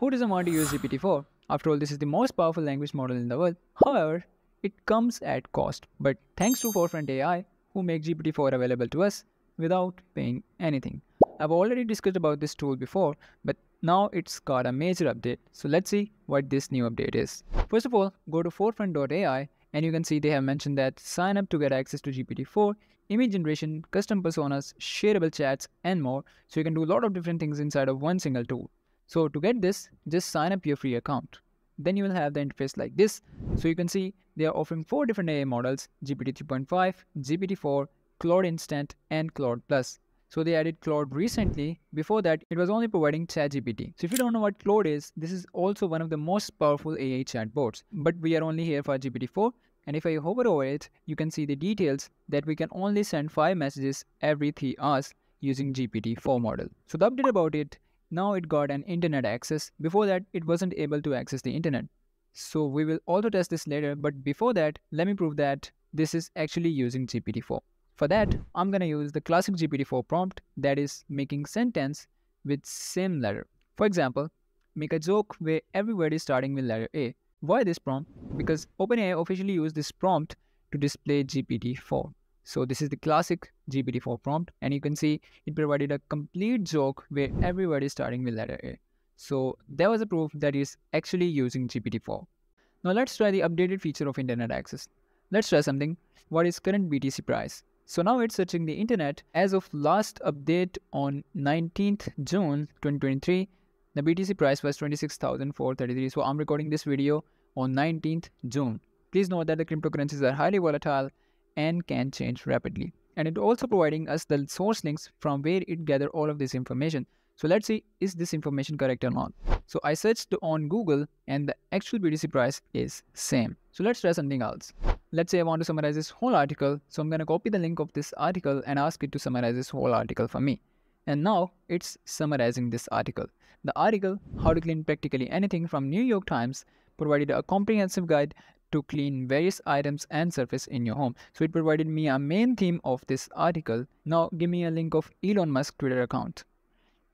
Who doesn't want to use GPT-4? After all, this is the most powerful language model in the world. However, it comes at cost. But thanks to Forefront AI, who make GPT-4 available to us without paying anything. I've already discussed about this tool before, but now it's got a major update. So let's see what this new update is. First of all, go to forefront.ai and you can see they have mentioned that sign up to get access to GPT-4, image generation, custom personas, shareable chats, and more. So you can do a lot of different things inside of one single tool. So to get this, just sign up your free account. Then you will have the interface like this. So you can see they are offering four different AI models, GPT 3.5, GPT-4, Claude Instant, and Claude Plus. So they added Claude recently. Before that, it was only providing ChatGPT. So if you don't know what Claude is, this is also one of the most powerful AI chatbots. But we are only here for GPT-4. And if I hover over it, you can see the details that we can only send 5 messages every 3 hours using GPT-4 model. So the update about it, now it got an internet access. Before that, it wasn't able to access the internet. So we will also test this later. But before that, let me prove that this is actually using GPT-4. For that, I'm gonna use the classic GPT-4 prompt that is making sentence with same letter. For example, make a joke where every word is starting with letter A. Why this prompt? Because OpenAI officially used this prompt to display GPT-4. So this is the classic GPT-4 prompt and you can see it provided a complete joke where every word is starting with letter A. So there was a proof that is actually using GPT-4. Now let's try the updated feature of internet access. Let's try something. What is current BTC price? So now it's searching the internet. As of last update on 19th June 2023, the BTC price was 26,433. So I'm recording this video on 19th June. Please note that the cryptocurrencies are highly volatile and can change rapidly. And it also providing us the source links from where it gather all of this information. So let's see, is this information correct or not? So I searched on Google and the actual BTC price is same. So let's try something else. Let's say I want to summarize this whole article. So I'm going to copy the link of this article and ask it to summarize this whole article for me. And now it's summarizing this article. The article, How to Clean Practically Anything from New York Times, provided a comprehensive guide to clean various items and surface in your home. So it provided me a main theme of this article. Now give me a link of Elon Musk Twitter account.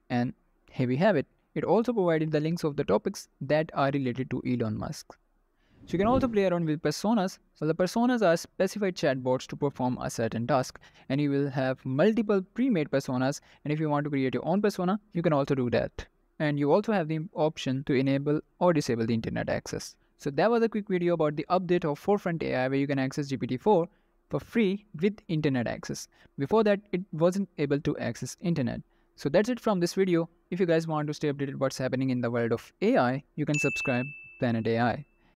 And here we have it. It also provided the links of the topics that are related to Elon Musk. So you can also play around with personas. So the personas are specified chatbots to perform a certain task and you will have multiple pre-made personas and if you want to create your own persona, you can also do that. And you also have the option to enable or disable the internet access. So that was a quick video about the update of Forefront AI where you can access GPT-4 for free with internet access. Before that, it wasn't able to access internet. So that's it from this video. If you guys want to stay updated what's happening in the world of AI, you can subscribe Planet AI.